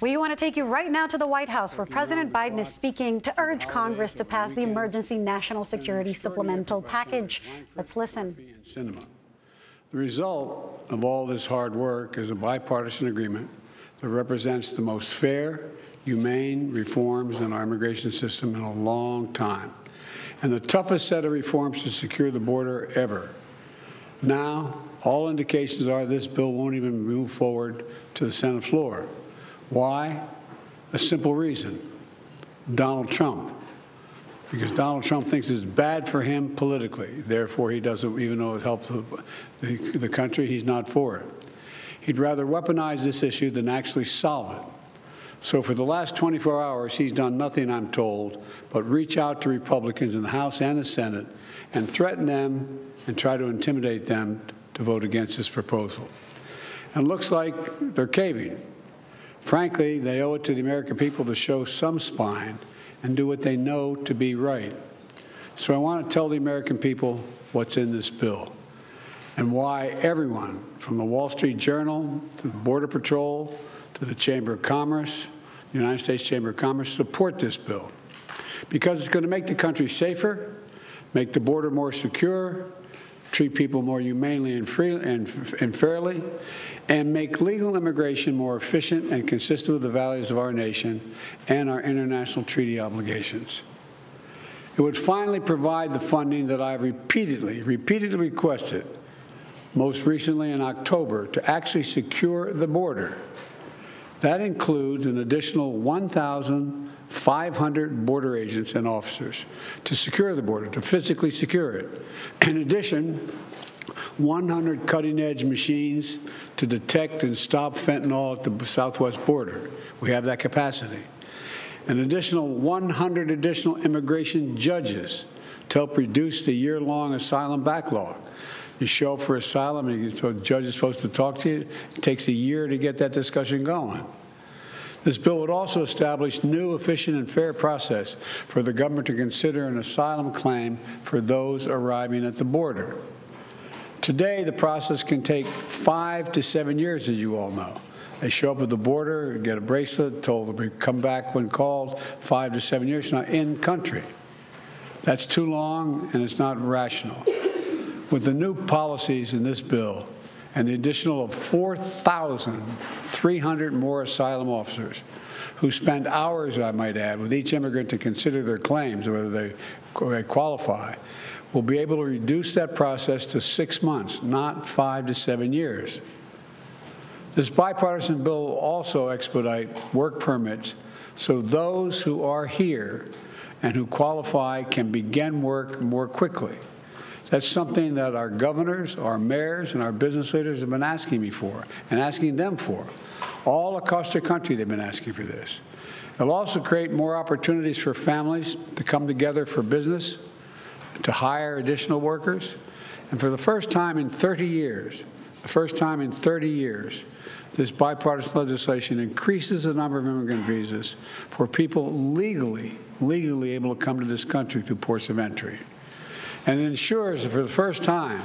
We want to take you right now to the White House, where President Biden is speaking to urge Congress to pass the Emergency National Security Supplemental Package. Let's listen. The result of all this hard work is a bipartisan agreement that represents the most fair, humane reforms in our immigration system in a long time, and the toughest set of reforms to secure the border ever. Now, all indications are this bill won't even move forward to the Senate floor. Why? A simple reason Donald Trump. Because Donald Trump thinks it's bad for him politically. Therefore, he doesn't, even though it helps the, the, the country, he's not for it. He'd rather weaponize this issue than actually solve it. So for the last 24 hours, he's done nothing, I'm told, but reach out to Republicans in the House and the Senate and threaten them and try to intimidate them to vote against this proposal. And looks like they're caving. Frankly, they owe it to the American people to show some spine and do what they know to be right. So I want to tell the American people what's in this bill and why everyone, from the Wall Street Journal to the Border Patrol to the Chamber of Commerce, the United States Chamber of Commerce, support this bill. Because it's going to make the country safer, make the border more secure, treat people more humanely and, free, and, and fairly, and make legal immigration more efficient and consistent with the values of our nation and our international treaty obligations. It would finally provide the funding that I have repeatedly, repeatedly requested, most recently in October, to actually secure the border. That includes an additional 1,500 border agents and officers to secure the border, to physically secure it. In addition, 100 cutting edge machines to detect and stop fentanyl at the southwest border. We have that capacity. An additional 100 additional immigration judges to help reduce the year long asylum backlog. You show up for asylum, and the judge is supposed to talk to you. It takes a year to get that discussion going. This bill would also establish new, efficient, and fair process for the government to consider an asylum claim for those arriving at the border. Today, the process can take five to seven years, as you all know. They show up at the border, get a bracelet, told to come back when called, five to seven years now, in country. That's too long and it's not rational. With the new policies in this bill and the additional of 4,300 more asylum officers who spend hours, I might add, with each immigrant to consider their claims, whether they qualify, We'll be able to reduce that process to six months, not five to seven years. This bipartisan bill will also expedite work permits so those who are here and who qualify can begin work more quickly. That's something that our governors, our mayors, and our business leaders have been asking me for and asking them for. All across the country, they've been asking for this. It'll also create more opportunities for families to come together for business to hire additional workers. And for the first time in 30 years, the first time in 30 years, this bipartisan legislation increases the number of immigrant visas for people legally, legally able to come to this country through ports of entry. And ensures for the first time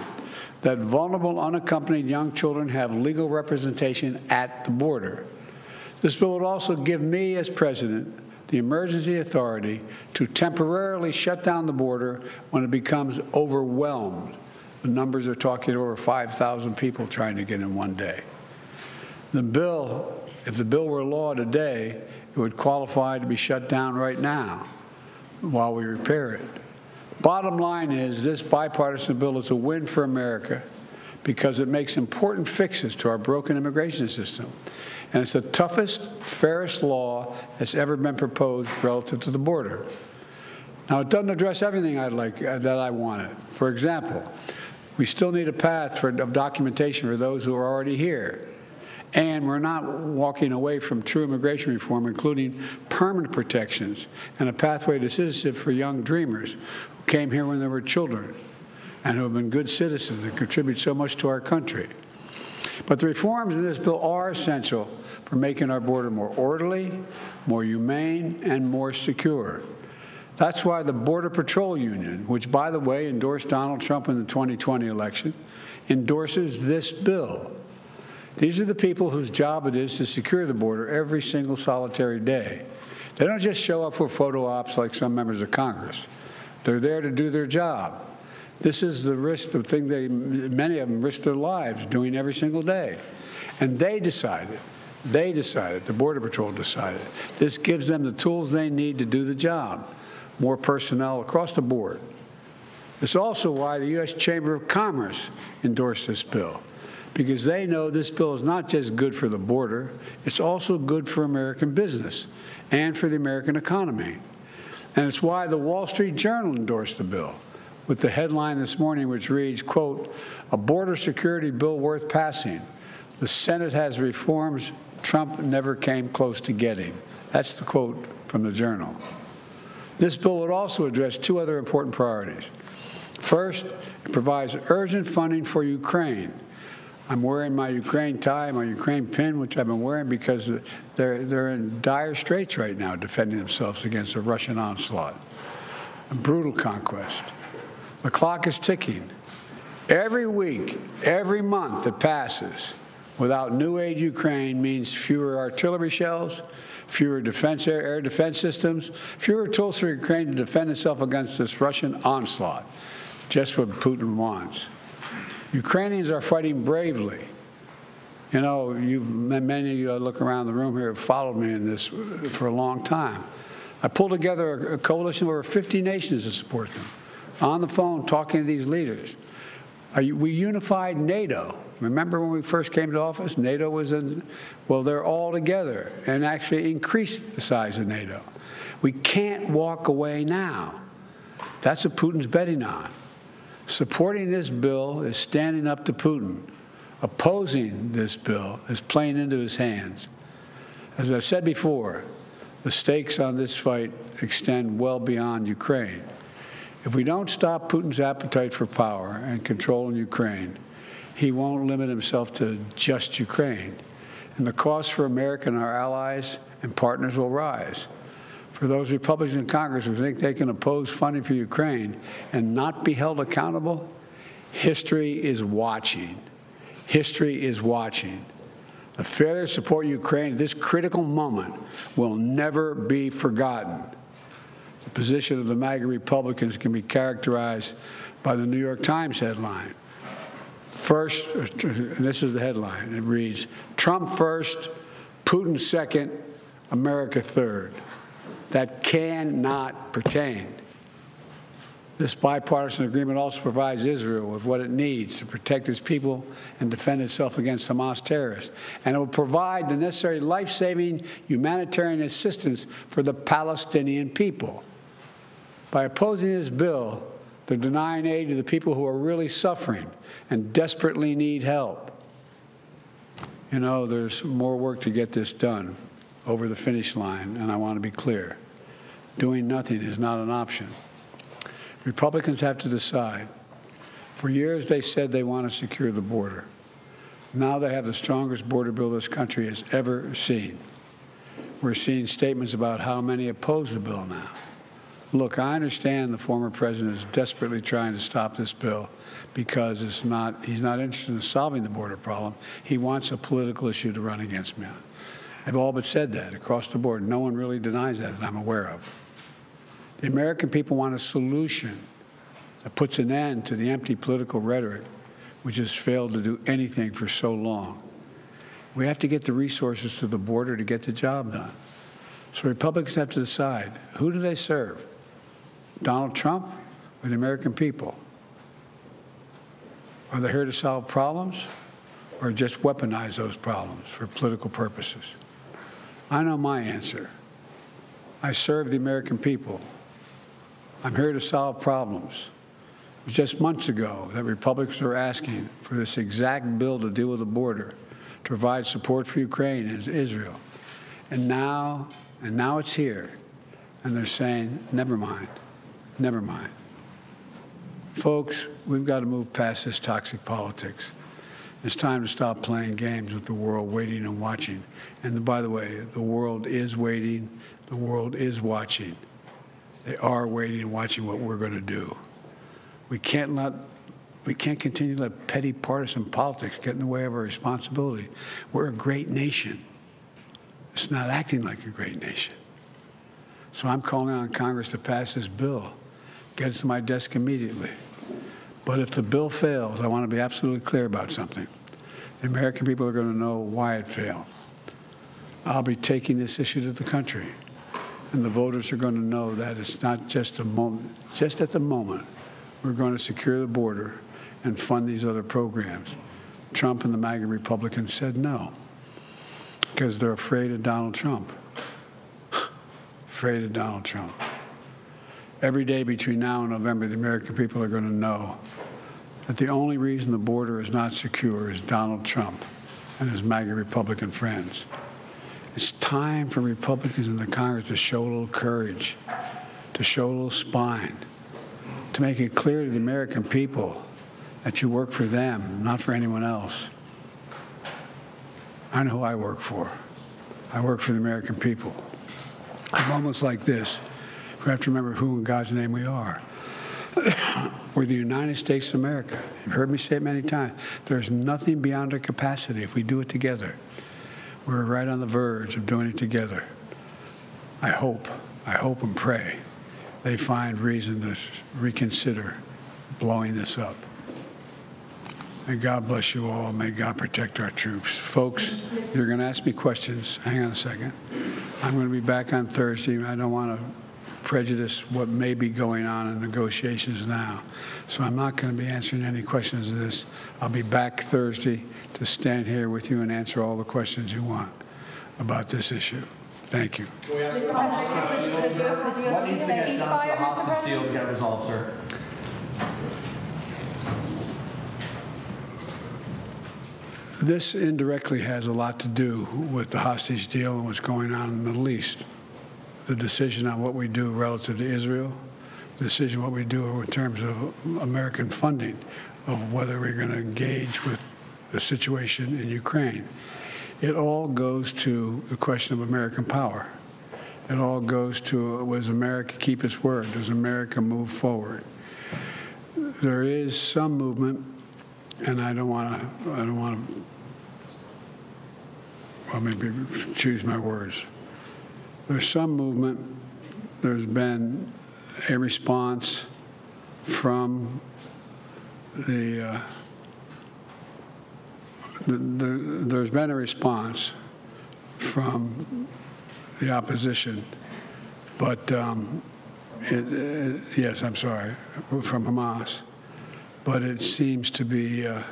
that vulnerable, unaccompanied young children have legal representation at the border. This bill would also give me, as president, the emergency authority to temporarily shut down the border when it becomes overwhelmed. The numbers are talking over 5,000 people trying to get in one day. The bill, if the bill were law today, it would qualify to be shut down right now while we repair it. Bottom line is this bipartisan bill is a win for America because it makes important fixes to our broken immigration system. And it's the toughest, fairest law that's ever been proposed relative to the border. Now, it doesn't address everything I'd like uh, that I wanted. For example, we still need a path for, of documentation for those who are already here. And we're not walking away from true immigration reform, including permanent protections and a pathway to citizenship for young dreamers who came here when they were children and who have been good citizens and contribute so much to our country. But the reforms in this bill are essential for making our border more orderly, more humane, and more secure. That's why the Border Patrol Union, which, by the way, endorsed Donald Trump in the 2020 election, endorses this bill. These are the people whose job it is to secure the border every single solitary day. They don't just show up for photo ops like some members of Congress. They're there to do their job. This is the risk, the thing they, many of them risk their lives doing every single day. And they decided, they decided, the Border Patrol decided, this gives them the tools they need to do the job. More personnel across the board. It's also why the U.S. Chamber of Commerce endorsed this bill, because they know this bill is not just good for the border, it's also good for American business and for the American economy. And it's why the Wall Street Journal endorsed the bill with the headline this morning which reads, quote, a border security bill worth passing. The Senate has reforms Trump never came close to getting. That's the quote from the Journal. This bill would also address two other important priorities. First, it provides urgent funding for Ukraine. I'm wearing my Ukraine tie, my Ukraine pin, which I've been wearing because they're, they're in dire straits right now defending themselves against a Russian onslaught, a brutal conquest. The clock is ticking. Every week, every month that passes without new aid Ukraine means fewer artillery shells, fewer defense air, air defense systems, fewer tools for Ukraine to defend itself against this Russian onslaught. Just what Putin wants. Ukrainians are fighting bravely. You know, you many of you I look around the room here have followed me in this for a long time. I pulled together a coalition of over 50 nations to support them. On the phone, talking to these leaders. We unified NATO. Remember when we first came to office? NATO was in, well, they're all together and actually increased the size of NATO. We can't walk away now. That's what Putin's betting on. Supporting this bill is standing up to Putin. Opposing this bill is playing into his hands. As I've said before, the stakes on this fight extend well beyond Ukraine. If we don't stop Putin's appetite for power and control in Ukraine, he won't limit himself to just Ukraine. And the cost for America and our allies and partners will rise for those Republicans in Congress who think they can oppose funding for Ukraine and not be held accountable, history is watching. History is watching. The failure to support Ukraine at this critical moment will never be forgotten. The position of the MAGA Republicans can be characterized by the New York Times headline. First, and this is the headline, it reads Trump first, Putin second, America third that cannot pertain. This bipartisan agreement also provides Israel with what it needs to protect its people and defend itself against Hamas terrorists. And it will provide the necessary life saving humanitarian assistance for the Palestinian people. By opposing this bill, they're denying aid to the people who are really suffering and desperately need help. You know, there's more work to get this done over the finish line, and I want to be clear. Doing nothing is not an option. Republicans have to decide. For years, they said they want to secure the border. Now they have the strongest border bill this country has ever seen. We're seeing statements about how many oppose the bill now. Look, I understand the former president is desperately trying to stop this bill because it's not, he's not interested in solving the border problem. He wants a political issue to run against me. They've all but said that across the board. No one really denies that that I'm aware of. The American people want a solution that puts an end to the empty political rhetoric which has failed to do anything for so long. We have to get the resources to the border to get the job done. So Republicans have to decide who do they serve? Donald Trump or the American people? Are they here to solve problems or just weaponize those problems for political purposes? I know my answer. I serve the American people. I'm here to solve problems. It was just months ago that Republicans were asking for this exact bill to deal with the border, to provide support for Ukraine and Israel. And now, and now it's here. And they're saying, never mind, never mind. Folks, we've got to move past this toxic politics. It's time to stop playing games with the world waiting and watching. And by the way, the world is waiting, the world is watching. They are waiting and watching what we're going to do. We can't let We can't continue to let petty partisan politics get in the way of our responsibility. We're a great nation. It's not acting like a great nation. So I'm calling on Congress to pass this bill, get it to my desk immediately. But if the bill fails, I want to be absolutely clear about something. The American people are going to know why it failed. I'll be taking this issue to the country, and the voters are going to know that it's not just a moment, just at the moment, we're going to secure the border and fund these other programs. Trump and the MAGA Republicans said no because they're afraid of Donald Trump. afraid of Donald Trump. Every day between now and November, the American people are going to know that the only reason the border is not secure is Donald Trump and his MAGA Republican friends. It's time for Republicans in the Congress to show a little courage, to show a little spine, to make it clear to the American people that you work for them, not for anyone else. I know who I work for. I work for the American people. I'm almost like this. We have to remember who in God's name we are. We're the United States of America. You've heard me say it many times. There's nothing beyond our capacity if we do it together. We're right on the verge of doing it together. I hope, I hope and pray they find reason to reconsider blowing this up. May God bless you all. May God protect our troops. Folks, you're going to ask me questions. Hang on a second. I'm going to be back on Thursday. I don't want to prejudice what may be going on in negotiations now. So I'm not going to be answering any questions of this. I'll be back Thursday to stand here with you and answer all the questions you want about this issue. Thank you. This indirectly has a lot to do with the hostage deal and what's going on in the Middle East. The decision on what we do relative to Israel, decision what we do in terms of American funding, of whether we're going to engage with the situation in Ukraine. It all goes to the question of American power. It all goes to was America keep its word? Does America move forward? There is some movement, and I don't want to. I don't want to. Well, maybe choose my words. There's some movement. There's been a response from the. Uh, the, the, there's been a response from the opposition, but um, it, it, yes, I'm sorry, from Hamas, but it seems to be uh,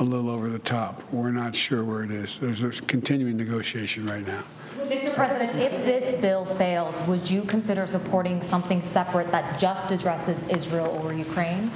a little over the top. We're not sure where it is. There's a continuing negotiation right now. Mr. President, if this bill fails, would you consider supporting something separate that just addresses Israel or Ukraine?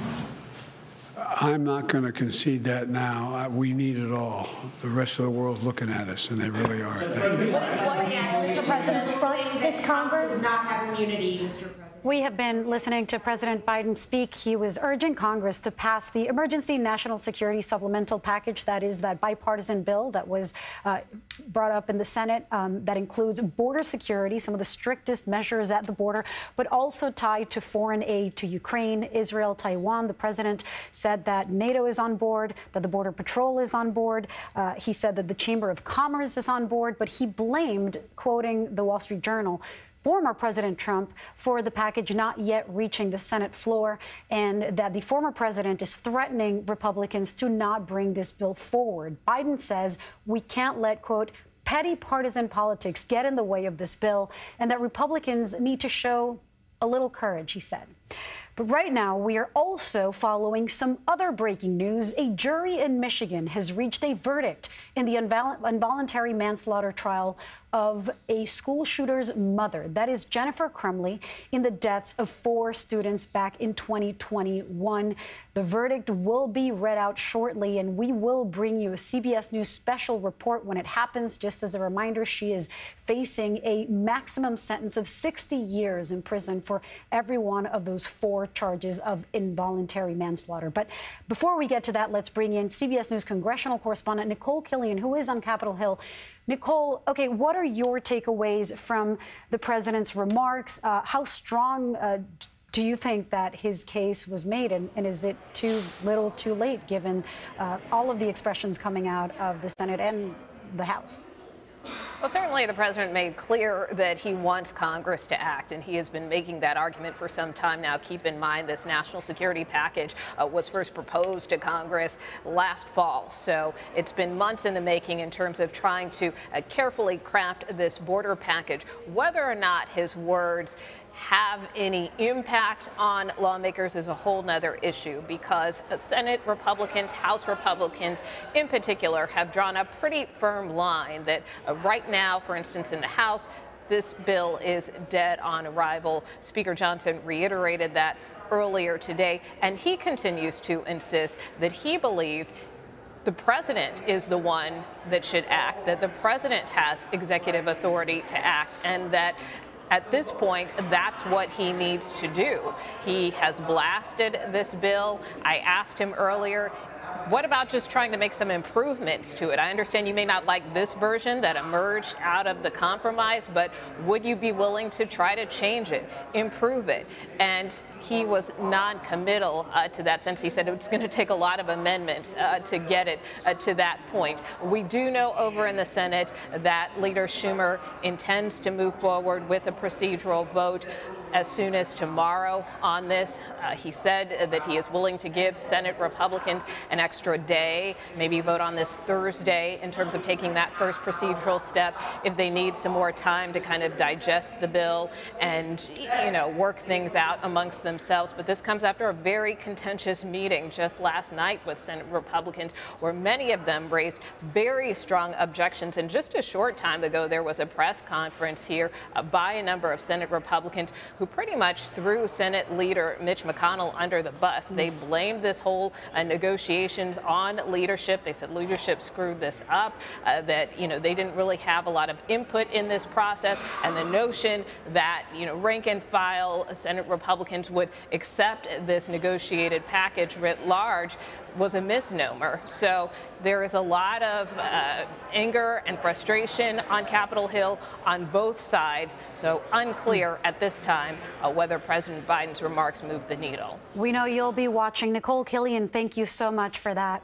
I'm not going to concede that now. I- We need it all. The rest of the world's looking at us, and they really are. Thank you. Mr. President, trust this Congress? does not have immunity, Mr. President. We have been listening to President Biden speak. He was urging Congress to pass the Emergency National Security Supplemental Package. That is that bipartisan bill that was uh, brought up in the Senate um, that includes border security, some of the strictest measures at the border, but also tied to foreign aid to Ukraine, Israel, Taiwan. The president said that NATO is on board, that the Border Patrol is on board. Uh, he said that the Chamber of Commerce is on board, but he blamed, quoting the Wall Street Journal, former President Trump for the package not yet reaching the Senate floor, and that the former president is threatening Republicans to not bring this bill forward. Biden says we can't let, quote, petty partisan politics get in the way of this bill, and that Republicans need to show a little courage, he said. But right now, we are also following some other breaking news. A jury in Michigan has reached a verdict in the invol- involuntary manslaughter trial of a school shooter's mother. That is Jennifer Crumbley in the deaths of four students back in 2021. The verdict will be read out shortly, and we will bring you a CBS News special report when it happens. Just as a reminder, she is facing a maximum sentence of 60 years in prison for every one of those four charges of involuntary manslaughter. But before we get to that, let's bring in CBS News congressional correspondent Nikole Killion, who is on Capitol Hill. Nikole, okay, what are your takeaways from the president's remarks? Uh, how strong uh, do you think that his case was made, and, and is it too little, too late, given uh, all of the expressions coming out of the Senate and the House? Well, certainly the president made clear that he wants Congress to act, and he has been making that argument for some time now. Keep in mind this national security package uh, was first proposed to Congress last fall, so it's been months in the making in terms of trying to uh, carefully craft this border package. Whether or not his words have any impact on lawmakers is a whole nother issue because Senate Republicans, House Republicans in particular, have drawn a pretty firm line that uh, right now, for instance, in the House, this bill is dead on arrival. Speaker Johnson reiterated that earlier today, and he continues to insist that he believes the president is the one that should act, that the president has executive authority to act, and that at this point, that's what he needs to do. He has blasted this bill. I asked him earlier, what about just trying to make some improvements to it? I understand you may not like this version that emerged out of the compromise, but would you be willing to try to change it, improve it? And he was non-committal uh, to that sense. He said it's going to take a lot of amendments uh, to get it uh, to that point. We do know over in the Senate that Leader Schumer intends to move forward with a procedural vote as soon as tomorrow on this. Uh, he said that he is willing to give Senate Republicans an extra day, maybe vote on this Thursday in terms of taking that first procedural step if they need some more time to kind of digest the bill and, you know, work things out amongst themselves. But this comes after a very contentious meeting just last night with Senate Republicans where many of them raised very strong objections. And just a short time ago, there was a press conference here uh, by a number of Senate Republicans who pretty much threw Senate leader Mitch McConnell under the bus. They blamed this whole uh, negotiations on leadership. They said leadership screwed this up, uh, that, you know, they didn't really have a lot of input in this process. And the notion that, you know, rank and file Senate Republicans would accept this negotiated package writ large was a misnomer. So there is a lot of uh, anger and frustration on Capitol Hill on both sides. So unclear at this time uh, whether President Biden's remarks move the needle. We know you'll be watching. Nikole Killion, thank you so much for that.